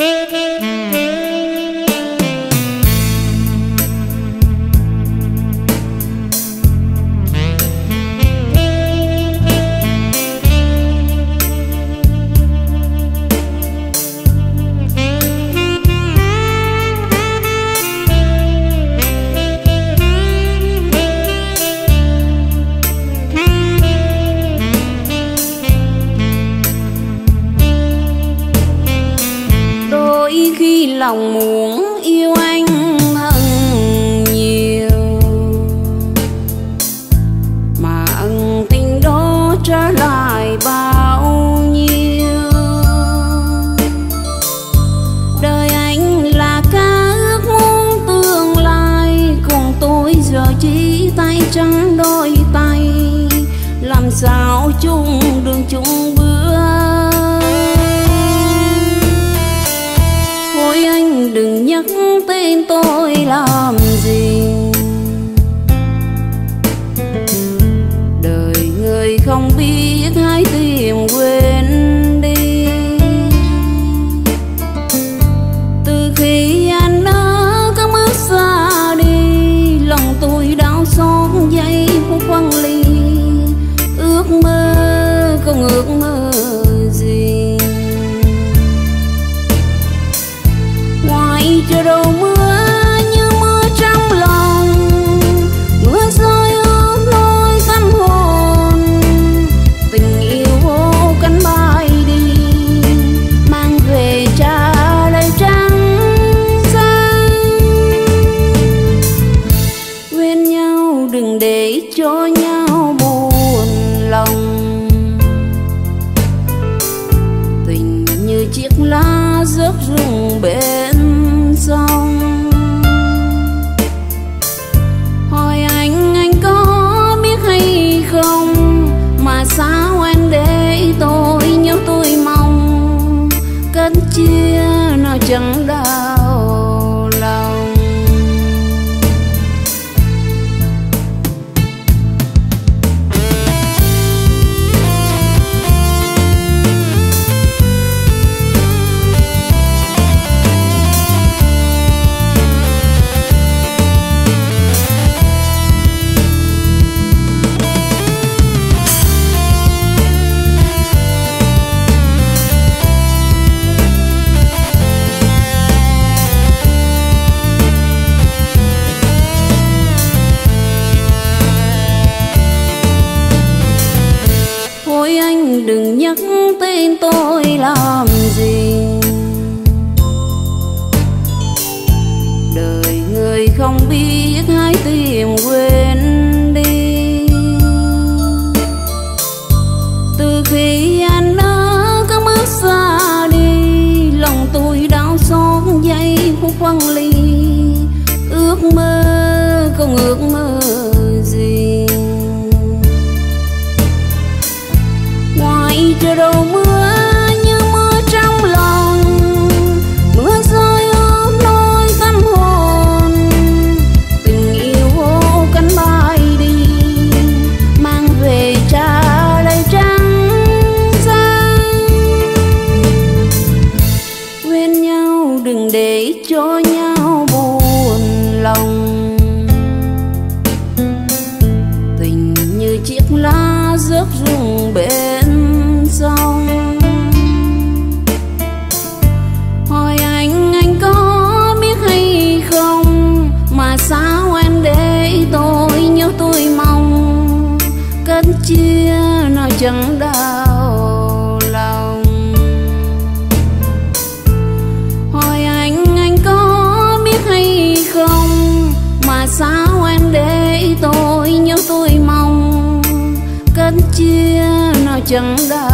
Mm-hmm. Lòng muốn yêu anh hơn nhiều. Mà ân tình đó trả lại bao nhiêu? Đời anh là ca ước muốn tương lai, cùng tôi giờ chỉ tay trắng đôi tay. Làm sao chung đường chung bước đừng nhắc tên tôi làm gì. Đời người không biết hãy tìm quên. Giấc rừng bên sông hỏi anh anh có biết hay không? Mà sao anh để tôi nhớ tôi mong? Cất chia nó chẳng quăng ly ước mơ không ước mơ gì. Ngoài trời đầu mưa cho nhau buồn lòng. Tình như chiếc lá rớt rụng bên sông hỏi anh anh có biết hay không? Mà sao anh để tôi nhớ tôi mong? Cất chia nó chẳng đau. Chẳng đã